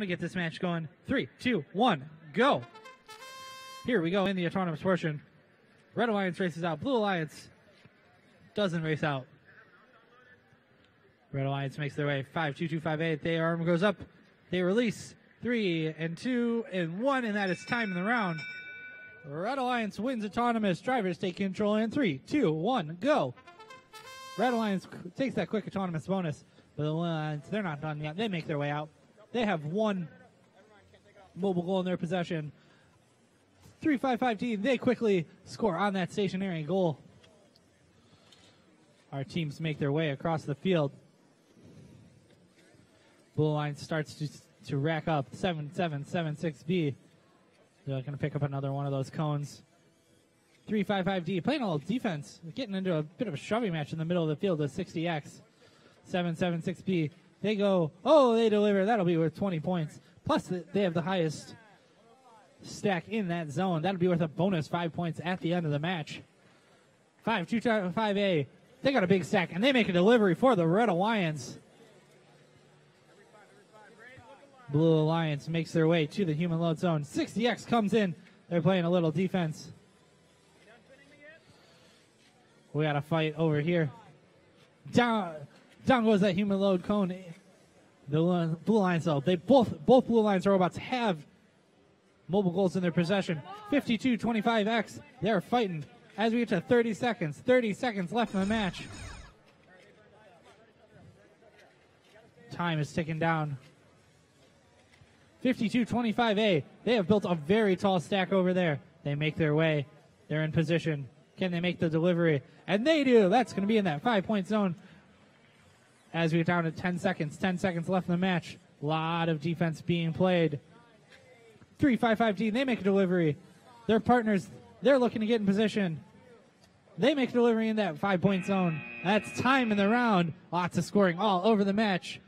to get this match going. Three, two, one, go. Here we go in the autonomous portion. Red Alliance races out. Blue Alliance doesn't race out. Red Alliance makes their way. Five, two, two, five, eight. Their arm goes up. They release. Three and two and one, and that is time in the round. Red Alliance wins autonomous. Drivers take control in three, two, one, go. Red Alliance takes that quick autonomous bonus, but the Alliance, they're not done yet. They make their way out. They have one mobile goal in their possession. 355 team, they quickly score on that stationary goal. Our teams make their way across the field. Blue line starts to, to rack up 7776B. They're going to pick up another one of those cones. 355D playing a little defense, getting into a bit of a shoving match in the middle of the field with 60X. 776B. They go, oh, they deliver. That'll be worth 20 points. Plus, they have the highest stack in that zone. That'll be worth a bonus five points at the end of the match. 5 2 5A. They got a big stack, and they make a delivery for the Red Alliance. Blue Alliance makes their way to the human load zone. 60X comes in. They're playing a little defense. We got a fight over here. Down, down goes that human load cone. The Blue Alliance, though, they both both Blue about to have mobile goals in their possession. 52-25X. They're fighting as we get to 30 seconds. 30 seconds left in the match. Time is ticking down. 52-25A. They have built a very tall stack over there. They make their way. They're in position. Can they make the delivery? And they do. That's going to be in that five-point zone. As we get down to 10 seconds. 10 seconds left in the match. A lot of defense being played. 355D. They make a delivery. Their partners, they're looking to get in position. They make a delivery in that five-point zone. That's time in the round. Lots of scoring all over the match.